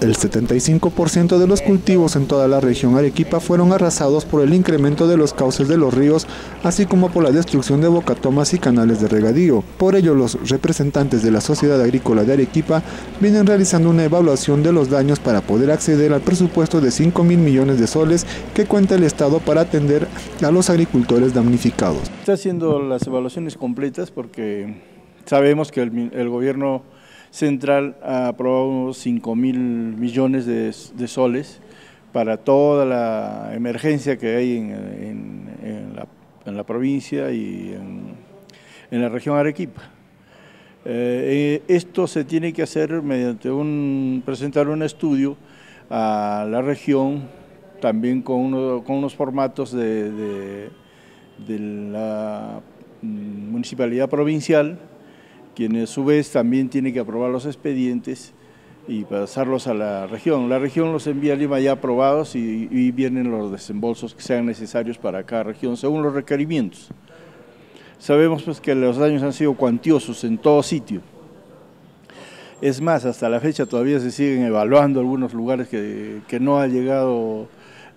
El 75% de los cultivos en toda la región Arequipa fueron arrasados por el incremento de los cauces de los ríos, así como por la destrucción de bocatomas y canales de regadío. Por ello, los representantes de la Sociedad Agrícola de Arequipa vienen realizando una evaluación de los daños para poder acceder al presupuesto de 5 mil millones de soles que cuenta el Estado para atender a los agricultores damnificados. Está haciendo las evaluaciones completas porque sabemos que el, el gobierno central ha aprobado 5 mil millones de, soles para toda la emergencia que hay en, la, provincia y en, la región Arequipa. Eh, eh, esto se tiene que hacer mediante un, presentar un estudio a la región, también con, unos formatos de la mm, municipalidad provincial, quien a su vez también tiene que aprobar los expedientes y pasarlos a la región. La región los envía a Lima ya aprobados y, vienen los desembolsos que sean necesarios para cada región según los requerimientos. Sabemos pues que los daños han sido cuantiosos en todo sitio. Es más, hasta la fecha todavía se siguen evaluando algunos lugares que, que no ha llegado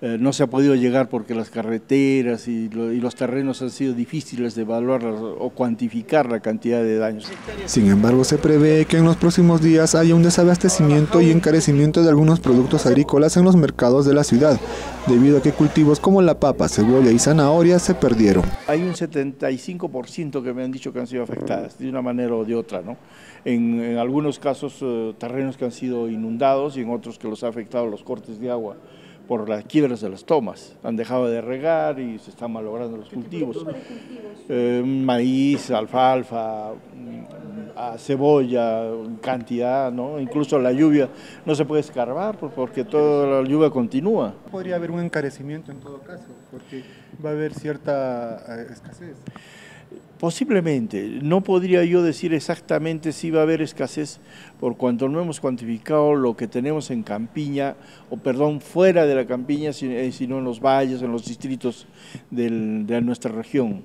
eh, no se ha podido llegar porque las carreteras y, los terrenos han sido difíciles de evaluar o cuantificar la cantidad de daños. Sin embargo, se prevé que en los próximos días haya un desabastecimiento y encarecimiento de algunos productos agrícolas en los mercados de la ciudad, debido a que cultivos como la papa, cebolla y zanahoria se perdieron. Hay un 75% que me han dicho que han sido afectadas, de una manera o de otra, ¿no? En, algunos casos eh, terrenos que han sido inundados y en otros que los ha afectado los cortes de agua por las quiebras de las tomas. Han dejado de regar y se están malogrando los cultivos. Eh, maíz, alfalfa, mm, cebolla, cantidad, ¿no? Incluso la lluvia no se puede escarbar porque toda la lluvia continúa. Podría haber un encarecimiento en todo caso, porque va a haber cierta eh, escasez. Posiblemente, no podría yo decir exactamente si va a haber escasez por cuanto no hemos cuantificado lo que tenemos en Campiña, o perdón, fuera de la Campiña, eh, sino en los valles, en los distritos de nuestra región.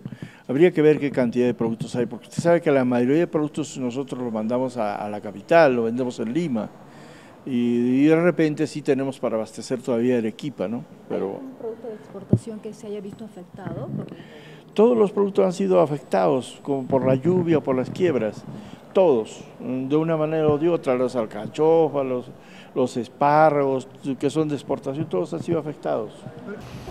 Habría que ver qué cantidad de productos hay, porque usted sabe que la mayoría de productos nosotros los mandamos a, la capital, lo vendemos en Lima, y, de repente sí tenemos para abastecer todavía Arequipa, ¿no? Pero, ¿Hay un producto de exportación que se haya visto afectado? Todos los productos han sido afectados, como por la lluvia por las quiebras, todos, de una manera o de otra, los alcachofas, los, los espárragos que son de exportación, todos han sido afectados.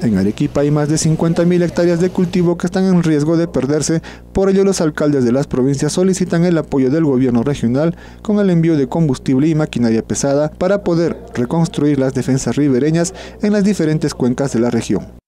En Arequipa hay más de 50.000 hectáreas de cultivo que están en riesgo de perderse, por ello los alcaldes de las provincias solicitan el apoyo del gobierno regional con el envío de combustible y maquinaria pesada para poder reconstruir las defensas ribereñas en las diferentes cuencas de la región.